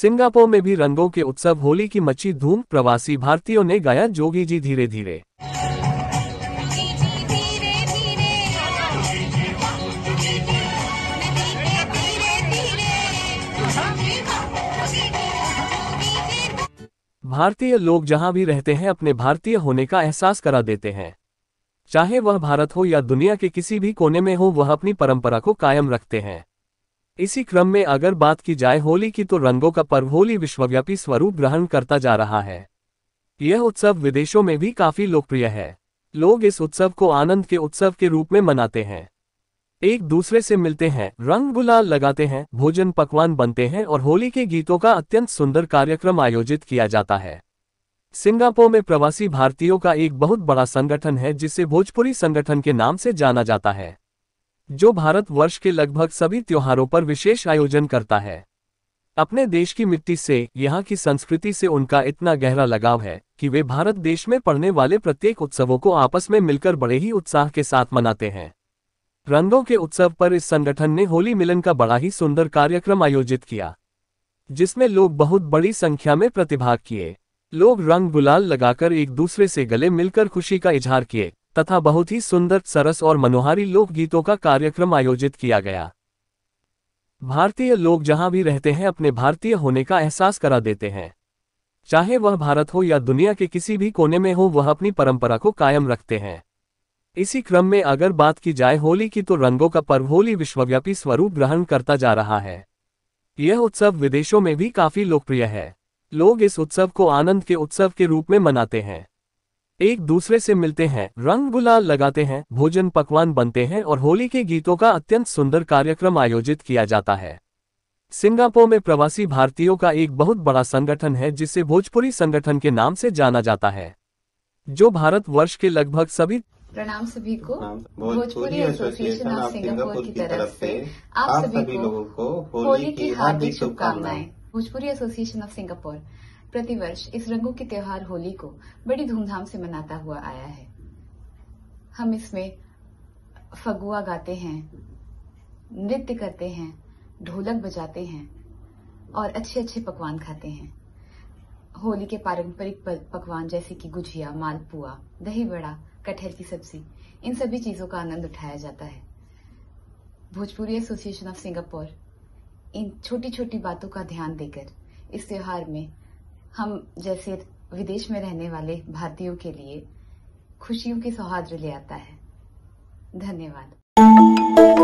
Singapore में भी रंगों के उत्सव, होली की मची धूम, प्रवासी भारतीयों ने गाया जोगी जी धीरे धीरे। भारतीय लोग जहाँ भी रहते हैं, अपने भारतीय होने का एहसास करा देते हैं। चाहे वह भारत हो या दुनिया के किसी भी कोने में हो, वह अपनी परंपरा को कायम रखते हैं। इसी क्रम में अगर बात की जाए होली की तो रंगों का पर्व होली विश्वव्यापी स्वरूप ग्रहण करता जा रहा है। यह उत्सव विदेशों में भी काफ़ी लोकप्रिय है। लोग इस उत्सव को आनंद के उत्सव के रूप में मनाते हैं। एक दूसरे से मिलते हैं, रंग गुलाल लगाते हैं, भोजन पकवान बनते हैं और होली के गीतों का अत्यंत सुंदर कार्यक्रम आयोजित किया जाता है। सिंगापुर में प्रवासी भारतीयों का एक बहुत बड़ा संगठन है जिसे भोजपुरी संगठन के नाम से जाना जाता है। जो भारत वर्ष के लगभग सभी त्योहारों पर विशेष आयोजन करता है। अपने देश की मिट्टी से, यहाँ की संस्कृति से उनका इतना गहरा लगाव है, कि वे भारत देश में पड़ने वाले प्रत्येक उत्सवों को आपस में मिलकर बड़े ही उत्साह के साथ मनाते हैं। रंगों के उत्सव पर इस संगठन ने होली मिलन का बड़ा ही सुंदर कार्यक्रम आयोजित किया, जिसमें लोग बहुत बड़ी संख्या में प्रतिभाग किए। लोग रंग गुलाल लगाकर एक दूसरे से गले मिलकर खुशी का इजहार किए। तथा बहुत ही सुंदर, सरस और मनोहारी लोकगीतों का कार्यक्रम आयोजित किया गया। भारतीय लोग जहाँ भी रहते हैं, अपने भारतीय होने का एहसास करा देते हैं। चाहे वह भारत हो या दुनिया के किसी भी कोने में हो, वह अपनी परंपरा को कायम रखते हैं। इसी क्रम में अगर बात की जाए होली की तो रंगों का पर्व होली विश्वव्यापी स्वरूप ग्रहण करता जा रहा है। यह उत्सव विदेशों में भी काफ़ी लोकप्रिय है। लोग इस उत्सव को आनंद के उत्सव के रूप में मनाते हैं। एक दूसरे से मिलते हैं रंग गुलाल लगाते हैं भोजन पकवान बनते हैं और होली के गीतों का अत्यंत सुंदर कार्यक्रम आयोजित किया जाता है। सिंगापुर में प्रवासी भारतीयों का एक बहुत बड़ा संगठन है जिसे भोजपुरी संगठन के नाम से जाना जाता है जो भारत वर्ष के लगभग सभी प्रणाम सभी को। भोजपुरी एसोसिएशन ऑफ़ सिंगापुर की तरफ़ से आप सभी लोगों को होली की हार्दिक शुभकामनाएँ। Bhojpuri association of Singapore. प्रतिवर्ष इस रंगों के त्योहार होली को बड़ी धूमधाम से मनाता हुआ आया है। हम इसमें फगुआ गाते हैं, नृत्य करते हैं, ढोलक बजाते हैं और अच्छे अच्छे पकवान खाते हैं। होली के पारंपरिक पकवान जैसे कि गुजिया, मालपुआ दही बड़ा कटहल की सब्ज़ी, इन सभी चीज़ों का आनंद उठाया जाता है। भोजपुरी एसोसिएशन ऑफ़ सिंगापुर इन छोटी छोटी बातों का ध्यान देकर इस त्योहार में हम जैसे विदेश में रहने वाले भारतीयों के लिए खुशियों के सौहार्द ले आता है। धन्यवाद।